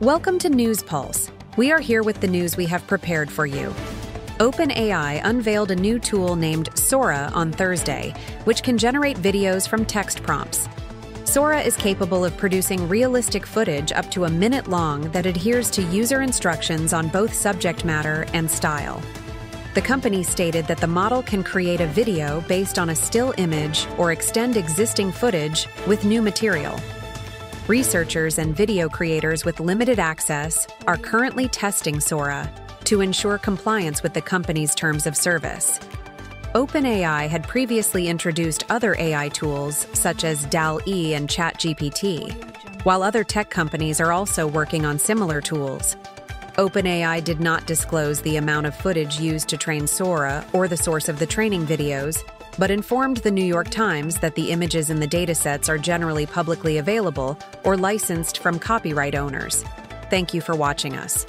Welcome to News Pulse. We are here with the news we have prepared for you. OpenAI unveiled a new tool named Sora on Thursday, which can generate videos from text prompts. Sora is capable of producing realistic footage up to a minute long that adheres to user instructions on both subject matter and style. The company stated that the model can create a video based on a still image or extend existing footage with new material. Researchers and video creators with limited access are currently testing Sora to ensure compliance with the company's terms of service. OpenAI had previously introduced other AI tools such as Dall-E and ChatGPT, while other tech companies are also working on similar tools. OpenAI did not disclose the amount of footage used to train Sora or the source of the training videos, but informed the New York Times that the images in the datasets are generally publicly available or licensed from copyright owners. Thank you for watching us.